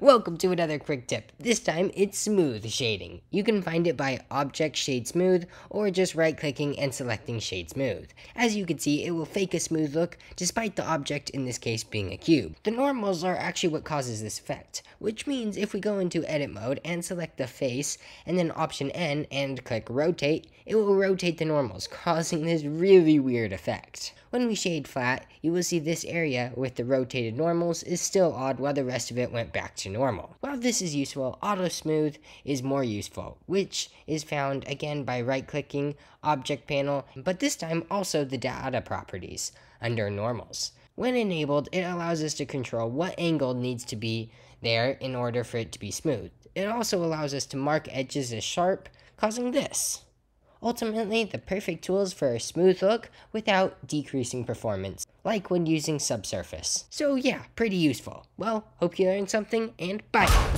Welcome to another quick tip. This time it's smooth shading. You can find it by object shade smooth or just right clicking and selecting shade smooth. As you can see, it will fake a smooth look despite the object in this case being a cube. The normals are actually what causes this effect, which means if we go into edit mode and select the face and then option N and click rotate, it will rotate the normals, causing this really weird effect. When we shade flat, you will see this area with the rotated normals is still odd while the rest of it went back to normal. While this is useful, Auto Smooth is more useful, which is found again by right clicking Object Panel, but this time also the data properties under normals. When enabled, it allows us to control what angle needs to be there in order for it to be smooth. It also allows us to mark edges as sharp, causing this. Ultimately, the perfect tools for a smooth look without decreasing performance, like when using subsurface. So yeah, pretty useful. Well, hope you learned something, and bye!